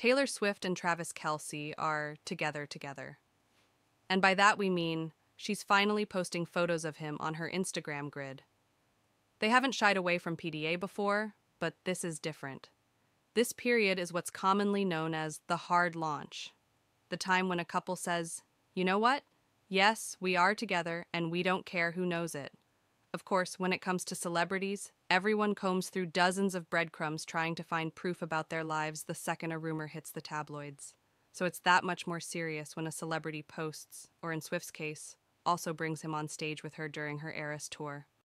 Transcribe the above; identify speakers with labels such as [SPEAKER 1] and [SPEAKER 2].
[SPEAKER 1] Taylor Swift and Travis Kelce are together together. And by that we mean she's finally posting photos of him on her Instagram grid. They haven't shied away from PDA before, but this is different. This period is what's commonly known as the hard launch, the time when a couple says, you know what? Yes, we are together, and we don't care who knows it. Of course, when it comes to celebrities, everyone combs through dozens of breadcrumbs trying to find proof about their lives the second a rumor hits the tabloids. So it's that much more serious when a celebrity posts, or in Swift's case, also brings him on stage with her during her Eras tour.